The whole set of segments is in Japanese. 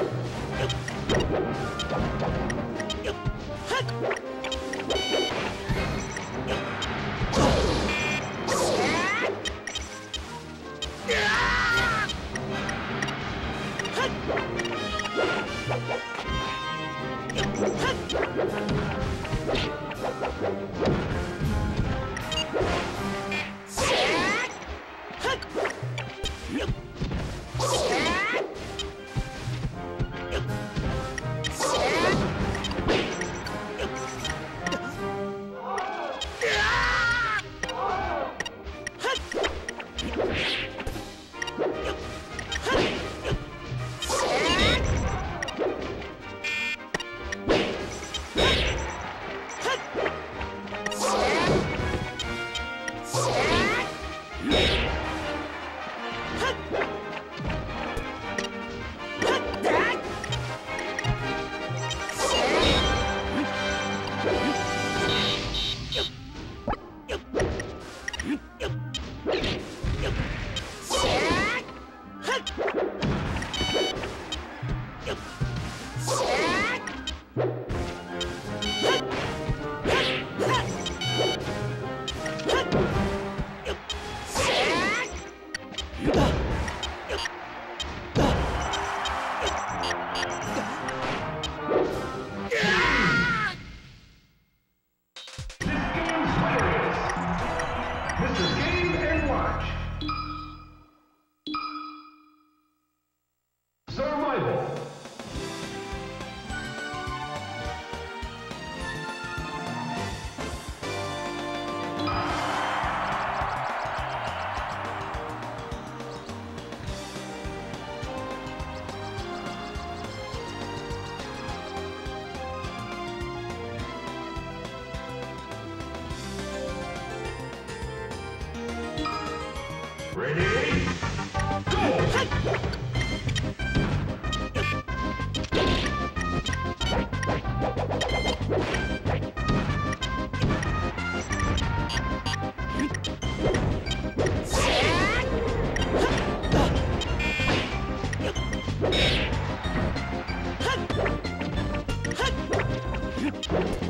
Hey! Ha!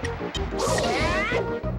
you.